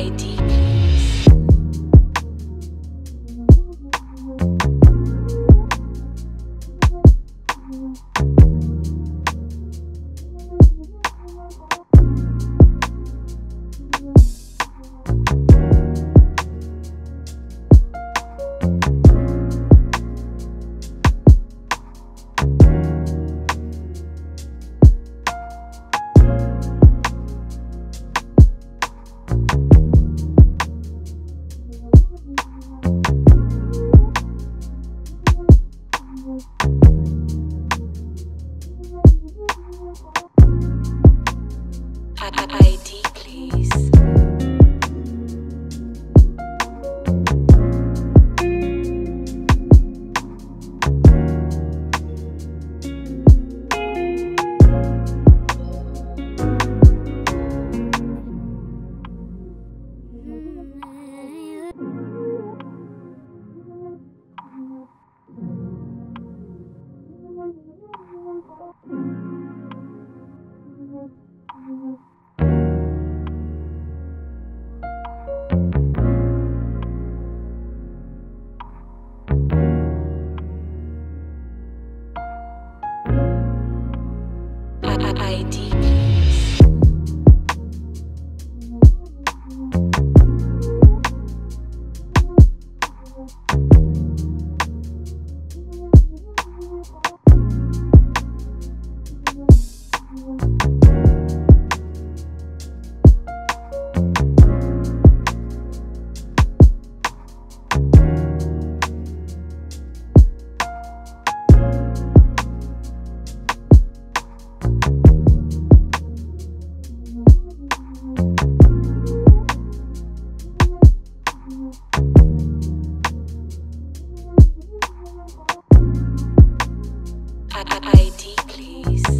ID, ID, ID, please.